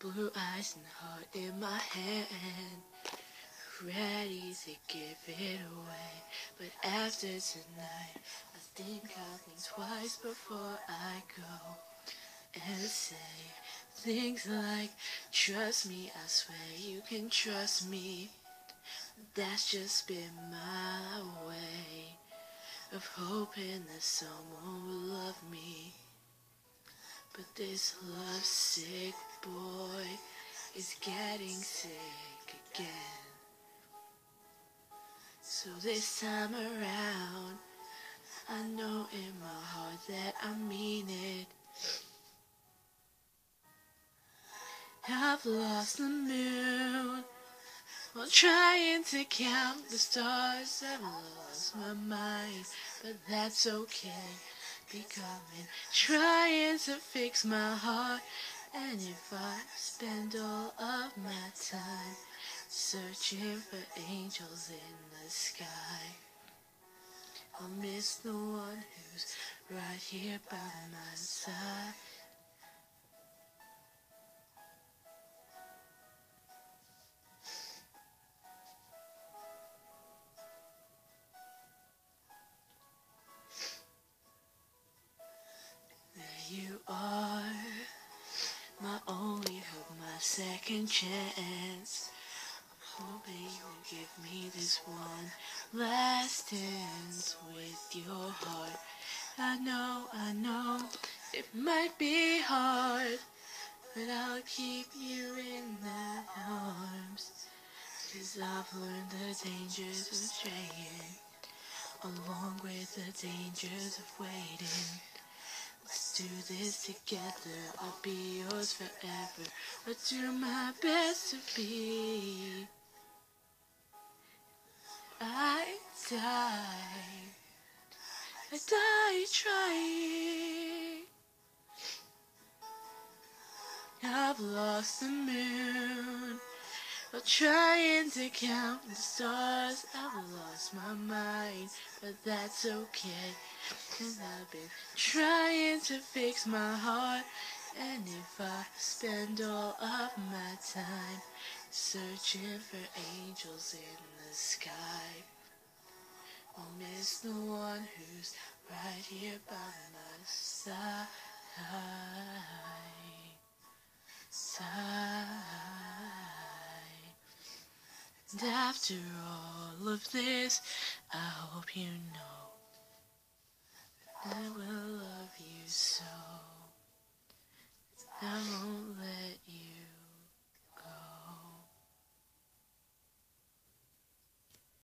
Blue eyes and heart in my hand. Ready to give it away. But after tonight, I think I'll think twice before I go and say things like, Trust me, I swear you can trust me. That's just been my way of hoping that someone will love me. But this lovesick boy is getting sick again. So this time around, I know in my heart that I mean it. I've lost the moon while trying to count the stars. I've lost my mind, but that's okay. Becoming, trying to fix my heart. And if I spend all of my time searching for angels in the sky, I'll miss the one who's right here by my side. You are my only hope, my second chance. Oh, Hoping you'll give me this one last dance with your heart. I know, I know, it might be hard, but I'll keep you in my arms. Cause I've learned the dangers of straying, along with the dangers of waiting. Let's do this together. I'll be yours forever. I'll do my best to be. I died. I died trying. I've lost the moon. While trying to count the stars, I've lost my mind, but that's okay. Cause I've been trying to fix my heart, and if I spend all of my time searching for angels in the sky, I'll miss the one who's right here by my side. And after all of this, I hope you know